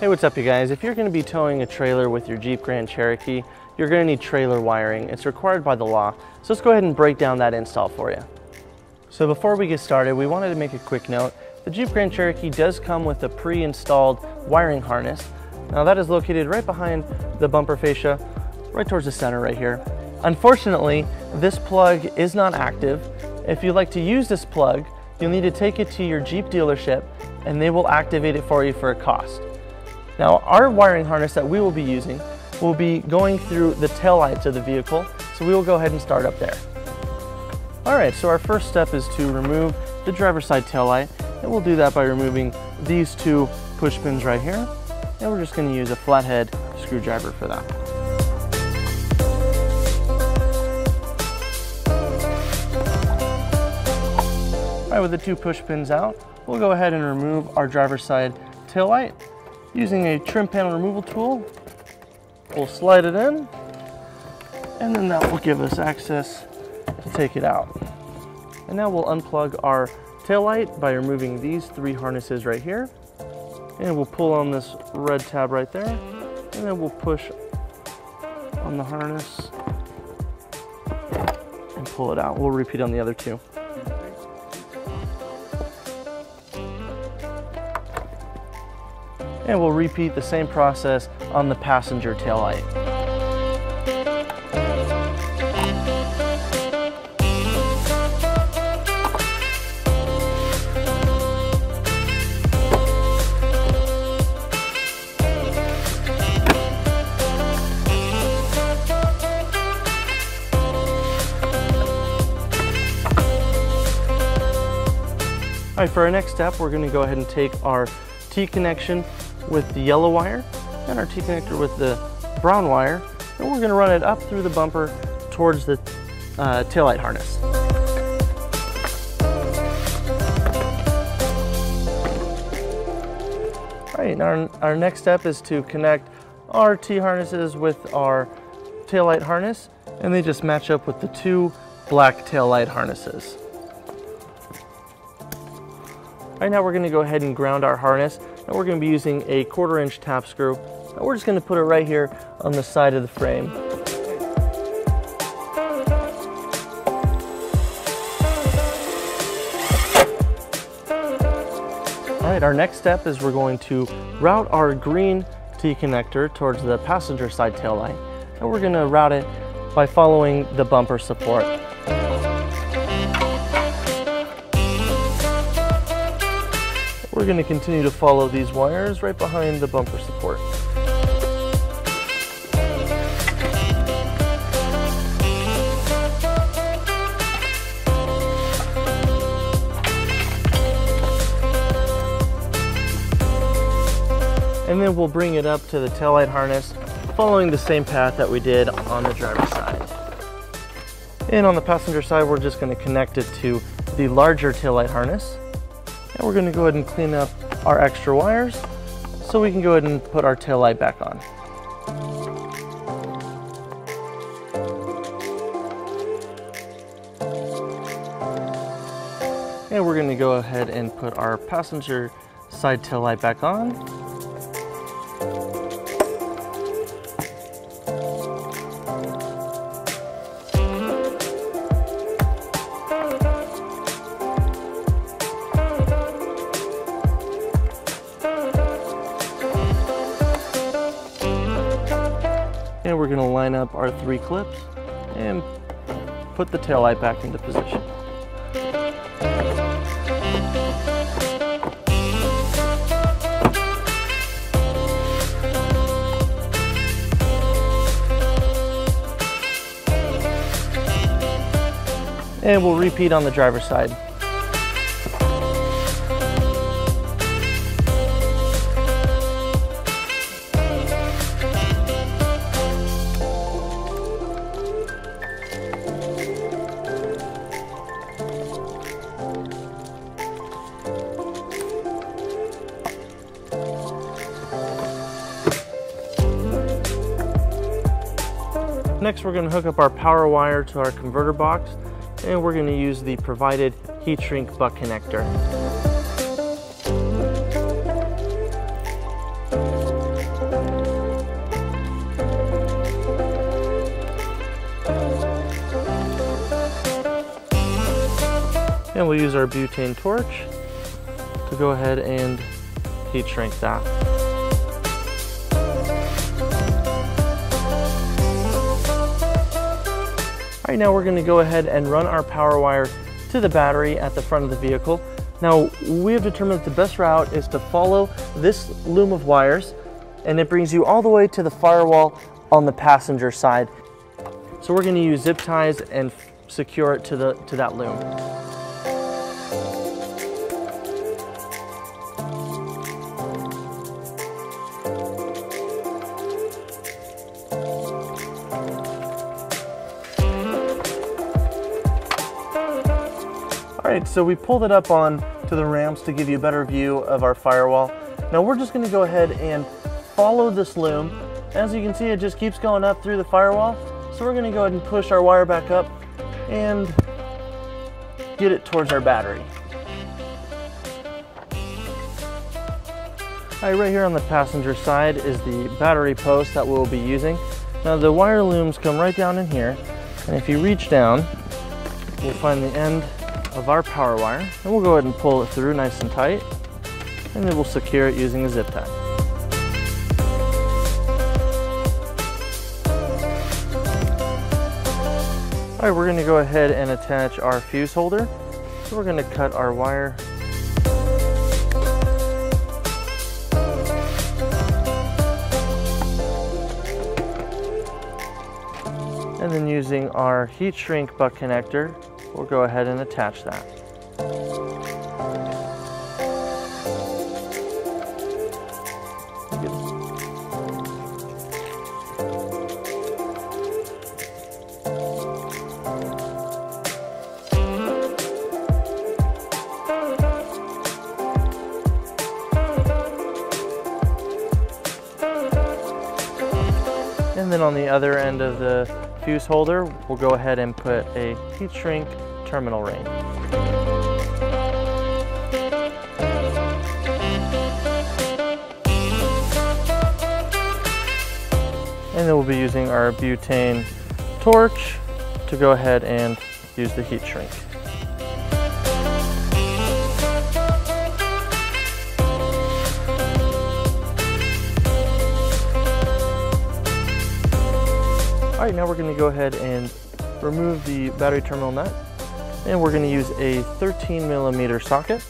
Hey, what's up you guys? If you're gonna be towing a trailer with your Jeep Grand Cherokee, you're gonna need trailer wiring. It's required by the law. So let's go ahead and break down that install for you. So before we get started, we wanted to make a quick note. The Jeep Grand Cherokee does come with a pre-installed wiring harness. Now that is located right behind the bumper fascia, right towards the center right here. Unfortunately, this plug is not active. If you'd like to use this plug, you'll need to take it to your Jeep dealership and they will activate it for you for a cost. Now our wiring harness that we will be using will be going through the tail lights of the vehicle, so we will go ahead and start up there. All right, so our first step is to remove the driver's side tail light, and we'll do that by removing these two push pins right here, and we're just gonna use a flathead screwdriver for that. All right, with the two push pins out, we'll go ahead and remove our driver's side tail light using a trim panel removal tool. We'll slide it in, and then that will give us access to take it out. And now we'll unplug our tail light by removing these three harnesses right here. And we'll pull on this red tab right there, and then we'll push on the harness and pull it out. We'll repeat on the other two. And we'll repeat the same process on the passenger taillight. All right, for our next step, we're gonna go ahead and take our T-connection with the yellow wire and our T-connector with the brown wire, and we're gonna run it up through the bumper towards the uh, taillight harness. All right, our, our next step is to connect our T-harnesses with our taillight harness, and they just match up with the two black taillight harnesses. Right now we're gonna go ahead and ground our harness and we're gonna be using a quarter inch tap screw. And we're just gonna put it right here on the side of the frame. All right, our next step is we're going to route our green T-connector towards the passenger side tail light. And we're gonna route it by following the bumper support. We're going to continue to follow these wires right behind the bumper support. And then we'll bring it up to the taillight harness following the same path that we did on the driver's side. And on the passenger side, we're just going to connect it to the larger taillight harness. And we're gonna go ahead and clean up our extra wires so we can go ahead and put our tail light back on. And we're gonna go ahead and put our passenger side tail light back on. And we're gonna line up our three clips and put the tail light back into position. And we'll repeat on the driver's side. Next, we're gonna hook up our power wire to our converter box, and we're gonna use the provided heat shrink butt connector. And we'll use our butane torch to go ahead and heat shrink that. Right, now we're gonna go ahead and run our power wire to the battery at the front of the vehicle. Now, we have determined that the best route is to follow this loom of wires and it brings you all the way to the firewall on the passenger side. So we're gonna use zip ties and secure it to, the, to that loom. Right, so we pulled it up on to the ramps to give you a better view of our firewall. Now we're just gonna go ahead and follow this loom. As you can see, it just keeps going up through the firewall. So we're gonna go ahead and push our wire back up and get it towards our battery. All right, right here on the passenger side is the battery post that we'll be using. Now the wire looms come right down in here, and if you reach down, you'll find the end of our power wire, and we'll go ahead and pull it through nice and tight, and then we'll secure it using a zip tie. All right, we're gonna go ahead and attach our fuse holder. So we're gonna cut our wire And then using our heat shrink butt connector, we'll go ahead and attach that. And then on the other end of the fuse holder, we'll go ahead and put a heat shrink terminal ring. And then we'll be using our butane torch to go ahead and use the heat shrink. All right, now we're gonna go ahead and remove the battery terminal nut and we're gonna use a 13 millimeter socket.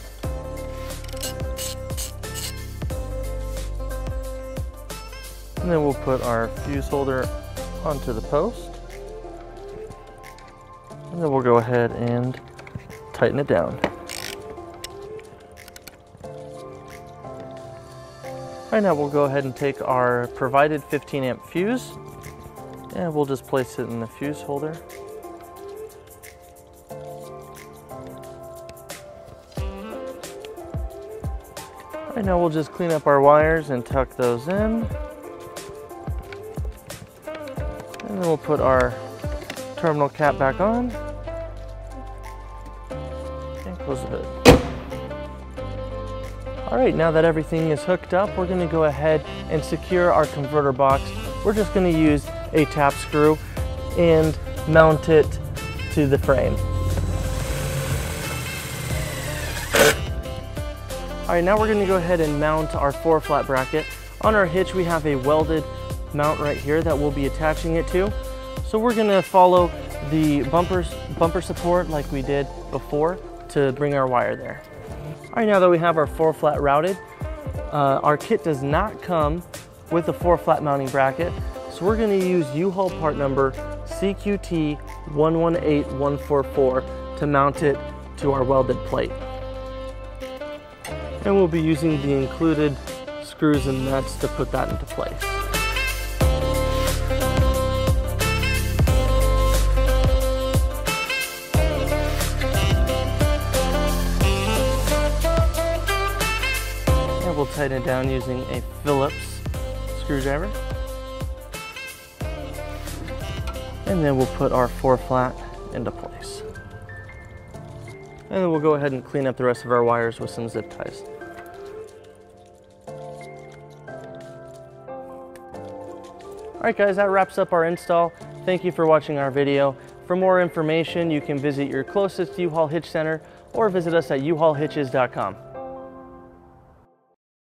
And then we'll put our fuse holder onto the post. And then we'll go ahead and tighten it down. All right, now we'll go ahead and take our provided 15 amp fuse and we'll just place it in the fuse holder. Right now we'll just clean up our wires and tuck those in. And then we'll put our terminal cap back on. And close the hood. All right, now that everything is hooked up, we're gonna go ahead and secure our converter box. We're just gonna use a tap screw and mount it to the frame. All right, now we're gonna go ahead and mount our four flat bracket. On our hitch, we have a welded mount right here that we'll be attaching it to. So we're gonna follow the bumpers, bumper support like we did before to bring our wire there. All right, now that we have our four flat routed, uh, our kit does not come with a four flat mounting bracket. So we're gonna use U-Haul part number CQT118144 to mount it to our welded plate. And we'll be using the included screws and nuts to put that into place. And we'll tighten it down using a Phillips screwdriver. And then we'll put our four flat into place. And then we'll go ahead and clean up the rest of our wires with some zip ties. All right guys, that wraps up our install. Thank you for watching our video. For more information, you can visit your closest U-Haul Hitch Center or visit us at uhaulhitches.com.